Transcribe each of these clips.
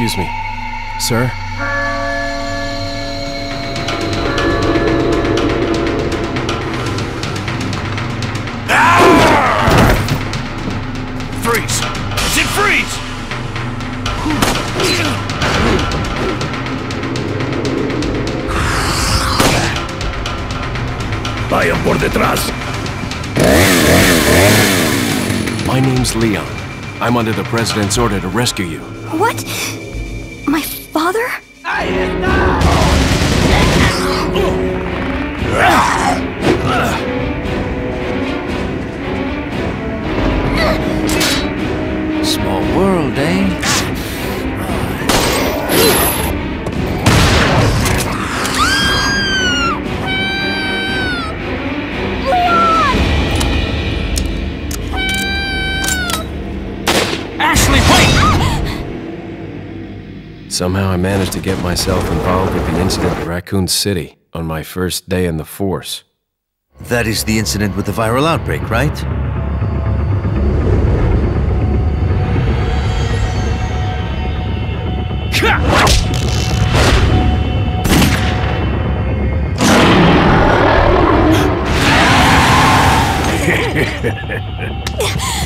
Excuse me. Sir? Ah! Freeze! I said freeze! Vayan por detrás. My name's Leon. I'm under the President's order to rescue you. What? My father? Small Somehow I managed to get myself involved with the incident at Raccoon City on my first day in the Force. That is the incident with the viral outbreak, right? What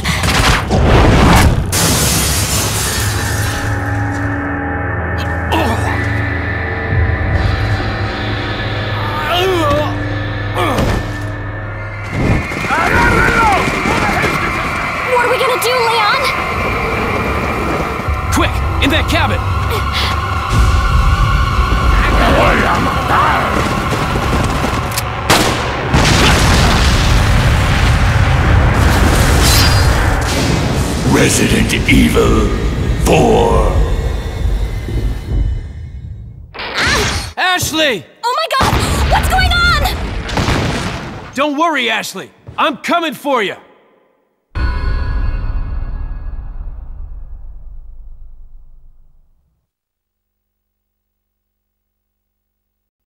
do, Leon? Quick! In that cabin! Resident Evil 4. Ashley! Oh my god! What's going on? Don't worry, Ashley. I'm coming for you.